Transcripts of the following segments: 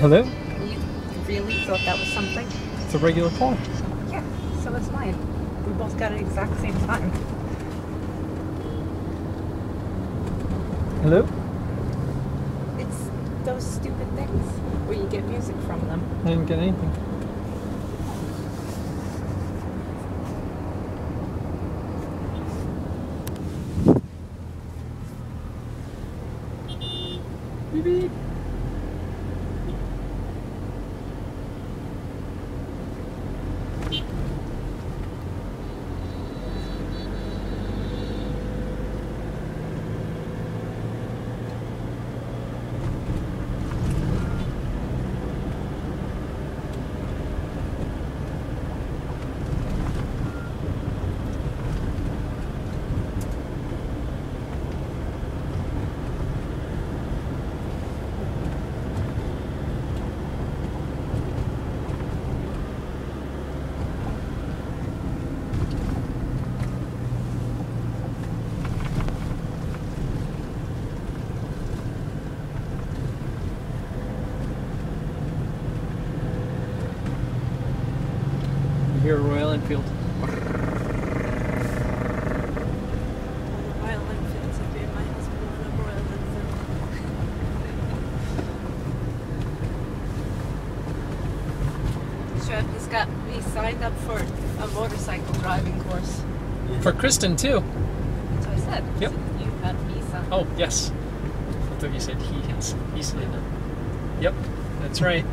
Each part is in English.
Hello? You really thought that was something? It's a regular call. Yeah, so is mine. We both got it exact same time. Hello? It's those stupid things where you get music from them. I didn't get anything. Beep beep. Hear Royal Enfield. Royal Enfields would be my husband with a Royal Enfield. He's got me signed up for a motorcycle driving course. For Kristen, too. That's what I said. I Yep. said, You got me signed Oh, yes. I thought you said he has. He signed up. Yep, that's right.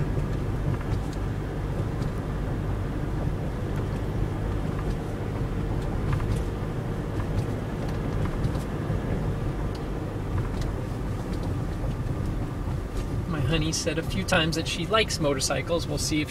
Honey said a few times that she likes motorcycles. We'll see if